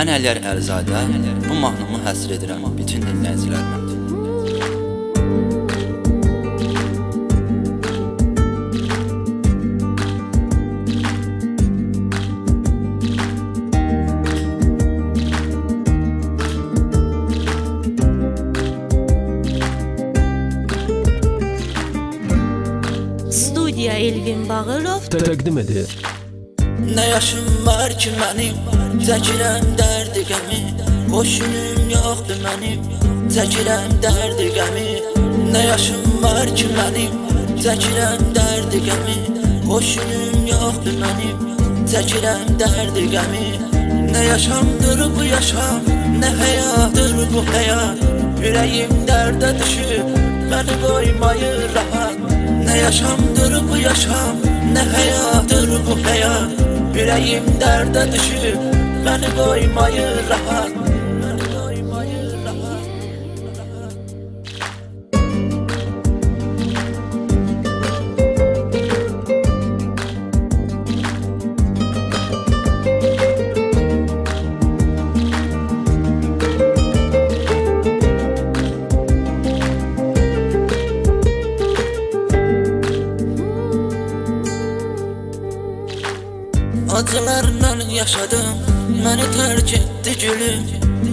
Mən Əliyar Əlizadə bu mahnımı həsr edirəm bütün dinləyicilərimə. Studiya Elvin Bağırov təqdim edir. Nə yaşım var ki mənim Çəkirəm dərdi qəmi Qoşunum yoxdur mənim. Çəkirəm dərdi qəmi Nə yaşım var ki mənim? Çəkirəm dərdi qəmi Qoşunum yoxdur mənim. Çəkirəm dərdi qəmi Nə yaşamdır bu yaşam Nə həyatdır bu həyat Ürəyim dərdə düşüb Məni qoymayır rahat Nə yaşamdır bu yaşam Nə həyatdır bu həyat Ürəyim dərdə düşüb Məni qoymayır rahat. Məni qoymayır rahat Acılarla yaşadım Məni tərk etdi gülüm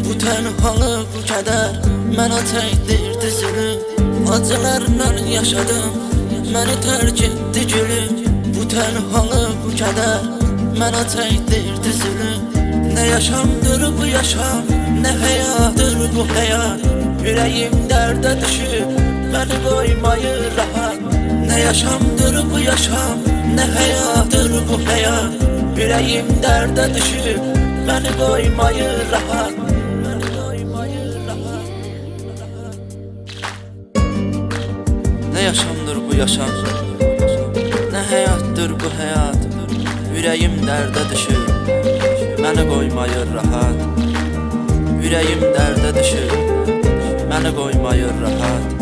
Bu tənhalıq, bu kədər Mənə çəkdirdi zülüm Acılarla yaşadım. Məni tərk etdi gülüm Bu tənhalıq, bu kədər Mənə çəkdirdi zülüm Nə yaşamdır bu yaşam Nə həyatdır bu həyat Ürəyim dərdə düşüb Məni qoymayır rahat. Nə yaşamdır bu yaşam Nə həyatdır bu həyat Ürəyim dərdə düşüb Məni qoymayır rahat Məni qoymayır rahat Nə yaşamdır bu yaşam? Nə həyatdır bu həyat? Ürəyim dərdə düşür. Məni qoymayır rahat. Ürəyim dərdə düşür. Məni qoymayır rahat.